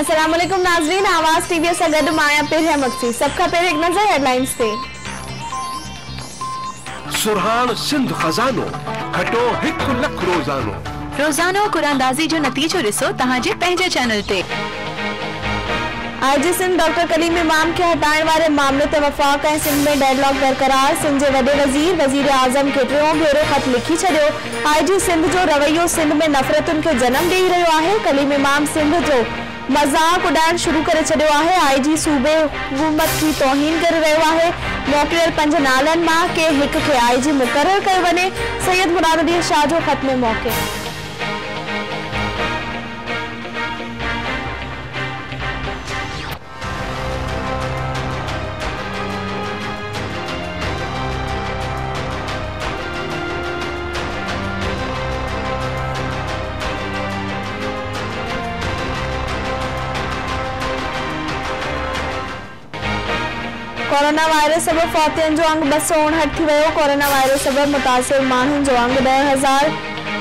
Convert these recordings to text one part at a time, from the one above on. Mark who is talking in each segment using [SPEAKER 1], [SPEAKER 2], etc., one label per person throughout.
[SPEAKER 1] السلام علیکم ناظرین آواز ٹی وی ایس مایا پیر ہے مکسی سب کا پیر ایک نظر ہیڈ لائنز پہ۔
[SPEAKER 2] سرحان سندھ خزانو کھٹو ہک لکھ روزانو
[SPEAKER 3] روزانو قراندازی جو نتیجو تہاں جے پہنچے چینل تے
[SPEAKER 1] آئی جی سندھ ڈاکٹر کلیم امام کے ہٹائن وارے معاملے تے وفاق ہے سندھ میں ڈیڈ لاک برقرار سندھ جے وڈے وزیر وزیر آزم کے ٹیوں بھیرو خط لکھی چھڑے ہو آئی جی سندھ جو رویوں سندھ میں نفرت ان کے جنم گئی رہے ہو آہے۔ کلیم امام سندھ جو مذاق اڈائ شروع کر چائی جی صوبے حکومت کی توہین کر رہی ہے موکل پنج نال کہ ایک آئی جی مقرر کرے سید مران الدین شاہ جو ختم موقع۔ ڪورونا وائرس سبب فوتين جو انگ ٻه سؤ اڻهٺ ٿي ويو. ڪورونا وائرس سبب متاثر ماڻهن جو انگ ڏهه هزار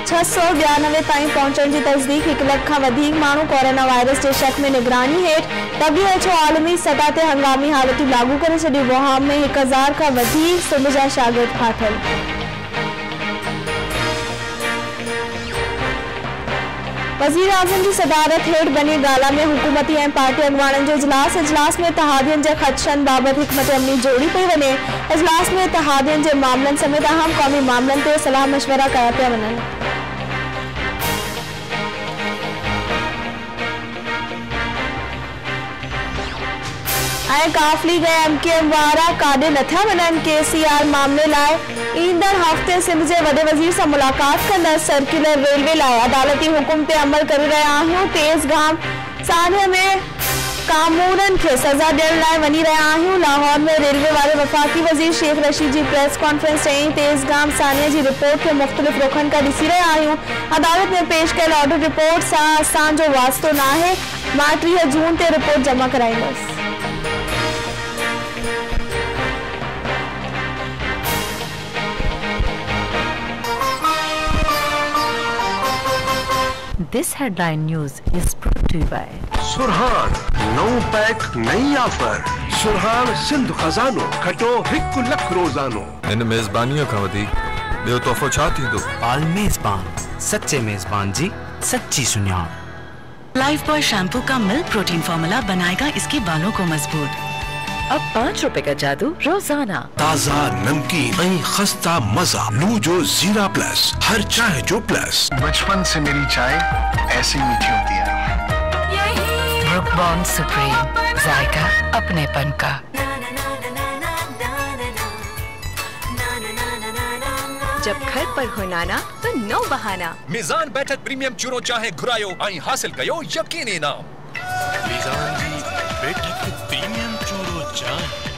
[SPEAKER 1] ڇهه سؤ ٻيانوي تائين پهچڻ جي تصديق هڪ لک کان وڌيڪ ماڻهو ڪورونا وائرس جي شڪ ۾ نگراني هيٺ ڊبليوئيچئو عالمي سطح تي هنگامي حالتون لاڳو ڪري ڇڏيون. وهان ۾ هڪ هزار کان وڌيڪ سنڌ جا شاگرد ڦاٿل وزیر اعظم کی صدارت ہیٹ بنی گالا میں حکومتی پارٹی اغوانی جو اجلاس اجلاس میں تحادی کے خدشوں بابت حکمت عملی جوڑی پہ وجے اجلاس میں تحادی کے معامل سمیت اہم قومی معامل تلاح مشورہ کیا پیا قافلی ایم کے نیا ون کے سی آر معاملے ہفتے سندھ کے وڈے وزیر سے ملاقات کرکل ریلوے عدالتی حکم پہ عمل کر رہا ہوں۔ تیز گام سانے میں قانونی سزا دا وی رہا ہوں۔ لاہور میں ریلوے والے وفاقی وزیر شیخ رشید کی پریس کانفرنس چیز گام سانے کی رپورٹ کو مختلف روکنے کا ڈسری رہا ہوں۔ عدالت میں پیش کل آڈر رپورٹ سے اصانو واستہ نہ ٹیر جون سے رپورٹ جمع کرائیں
[SPEAKER 4] this headline news is by
[SPEAKER 2] Sarhan know pack نئی آفر۔ سرحان سندھ خزانو کھٹو ہک لکھ روزانو
[SPEAKER 5] ان میزبانیوں کا ودیق دیو تحفہ چھاتی دو۔
[SPEAKER 6] آل میزبان سچے میزبان جی سچی سنیا
[SPEAKER 7] لائف بوائے شیمپو کا ملک پروٹین فارمولا بنائے گا اس کے بالوں کو مضبوط۔
[SPEAKER 8] اب پانچ روپے کا جادو روزانہ۔
[SPEAKER 2] تازہ نمکین خستہ مزہ۔ لو جو زیرا پلس ہر چائے جو پلس۔
[SPEAKER 9] بچپن سے میری چائے ایسی میٹھی ہوتی ہے۔
[SPEAKER 8] برک بان سپریم ذائقہ اپنے پن کا۔
[SPEAKER 10] جب گھر پر ہو نانا تو نو بہانا
[SPEAKER 11] میزان بیٹھک پریمیم چورو چاہے گھرائیو آئیں حاصل کئیو یقین نام۔
[SPEAKER 12] میزان جی، بیٹھک
[SPEAKER 11] John.